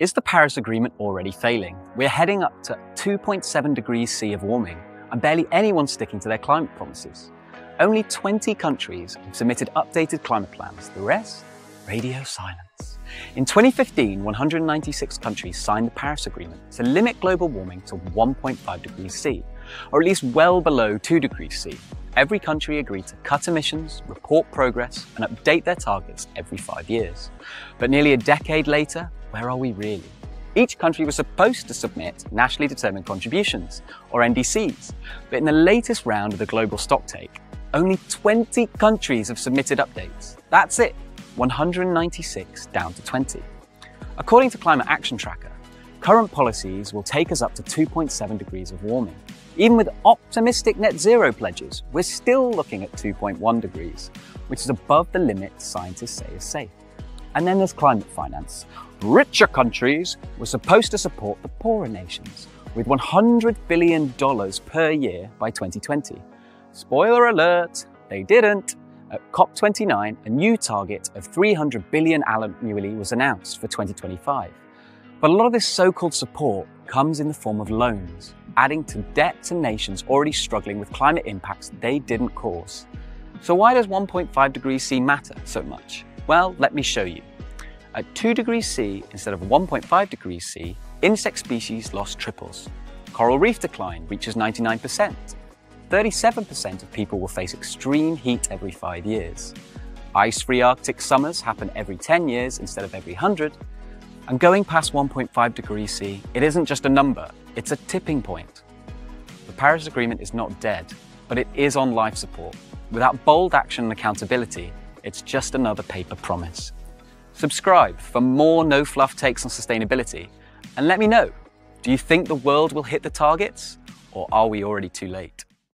Is the Paris Agreement already failing? We're heading up to 2.7 degrees C of warming, and barely anyone sticking to their climate promises. Only 20 countries have submitted updated climate plans. The rest, radio silence. In 2015, 196 countries signed the Paris Agreement to limit global warming to 1.5 degrees C, or at least well below 2 degrees C. Every country agreed to cut emissions, report progress, and update their targets every five years. But nearly a decade later, where are we really? Each country was supposed to submit nationally determined contributions, or NDCs, but in the latest round of the global stocktake, only 20 countries have submitted updates. That's it, 196 down to 20. According to Climate Action Tracker, current policies will take us up to 2.7 degrees of warming. Even with optimistic net zero pledges, we're still looking at 2.1 degrees, which is above the limit scientists say is safe. And then there's climate finance. Richer countries were supposed to support the poorer nations with $100 billion per year by 2020. Spoiler alert, they didn't. At COP29, a new target of 300 billion annually was announced for 2025. But a lot of this so-called support comes in the form of loans, adding to debt to nations already struggling with climate impacts they didn't cause. So why does 1.5 degrees C matter so much? Well, let me show you. At 2 degrees C instead of 1.5 degrees C, insect species lost triples. Coral reef decline reaches 99%. 37% of people will face extreme heat every five years. Ice-free Arctic summers happen every 10 years instead of every 100. And going past 1.5 degrees C, it isn't just a number, it's a tipping point. The Paris Agreement is not dead, but it is on life support. Without bold action and accountability, it's just another paper promise. Subscribe for more no fluff takes on sustainability and let me know do you think the world will hit the targets or are we already too late?